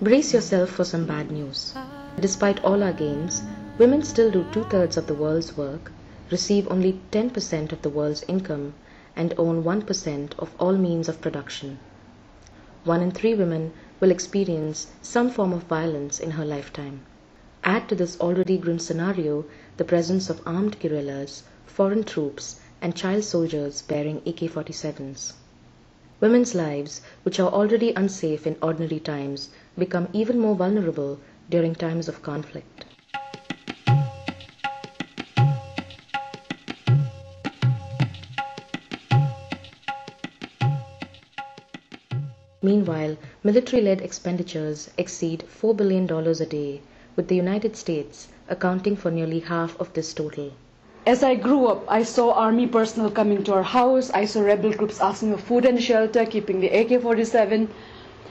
Brace yourself for some bad news. Despite all our gains, women still do two thirds of the world's work, receive only 10% of the world's income, and own 1% of all means of production. One in three women will experience some form of violence in her lifetime. Add to this already grim scenario the presence of armed guerrillas, foreign troops, and child soldiers bearing AK 47s. Women's lives, which are already unsafe in ordinary times, become even more vulnerable during times of conflict. Meanwhile, military led expenditures exceed $4 billion a day, with the United States accounting for nearly half of this total. As I grew up, I saw army personnel coming to our house, I saw rebel groups asking for food and shelter, keeping the AK 47,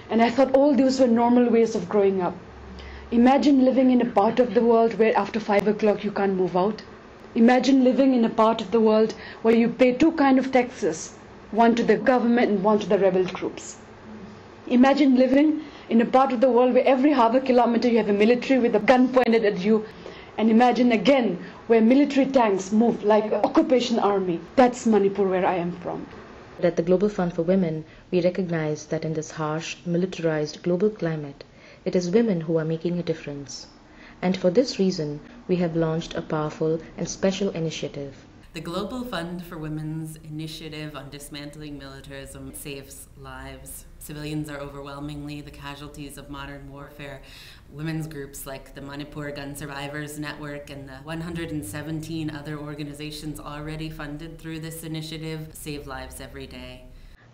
and I thought all these were normal ways of growing up. Imagine living in a part of the world where after 5 o'clock you can't move out. Imagine living in a part of the world where you pay two kind of taxes, one to the government and one to the rebel groups. Imagine living in a part of the world where every half a kilometer you have a military with a gun pointed at you. And imagine again where military tanks move like an occupation army. That's Manipur where I am from. At the Global Fund for Women, we recognize that in this harsh, militarized global climate, it is women who are making a difference. And for this reason, we have launched a powerful and special initiative. The Global Fund for Women's initiative on dismantling militarism saves lives. Civilians are overwhelmingly the casualties of modern warfare. Women's groups like the Manipur Gun Survivors Network and the 117 other organizations already funded through this initiative save lives every day.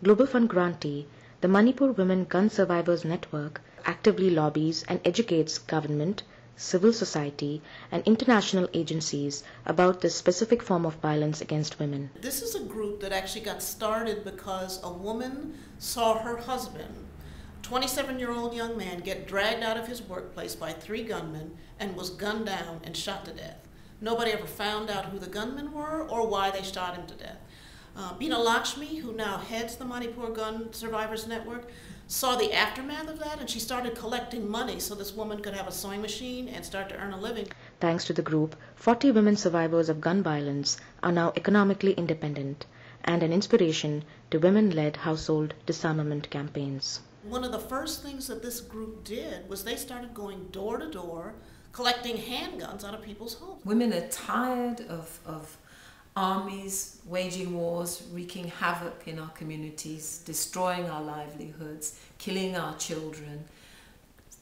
Global Fund grantee, the Manipur Women Gun Survivors Network actively lobbies and educates government, civil society, and international agencies about this specific form of violence against women. This is a group that actually got started because a woman saw her husband, 27 year old young man, get dragged out of his workplace by three gunmen and was gunned down and shot to death. Nobody ever found out who the gunmen were or why they shot him to death. Uh, Binalakshmi, who now heads the Manipur Gun Survivors Network, saw the aftermath of that and she started collecting money so this woman could have a sewing machine and start to earn a living. Thanks to the group, 40 women survivors of gun violence are now economically independent and an inspiration to women led household disarmament campaigns. One of the first things that this group did was they started going door to door collecting handguns out of people's homes. Women are tired of, of armies waging wars, wreaking havoc in our communities, destroying our livelihoods, killing our children,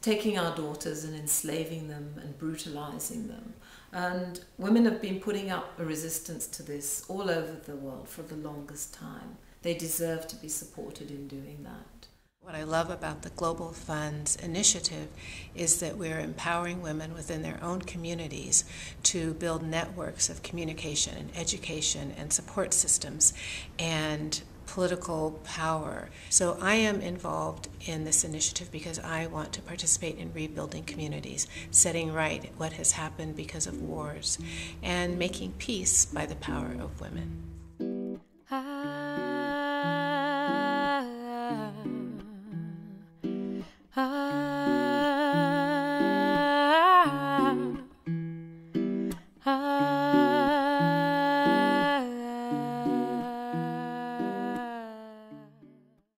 taking our daughters and enslaving them and brutalizing them. And women have been putting up a resistance to this all over the world for the longest time. They deserve to be supported in doing I love about the Global Fund's initiative is that we're empowering women within their own communities to build networks of communication and education and support systems and political power. So I am involved in this initiative because I want to participate in rebuilding communities, setting right what has happened because of wars, and making peace by the power of women. Ah ah, ah. ah.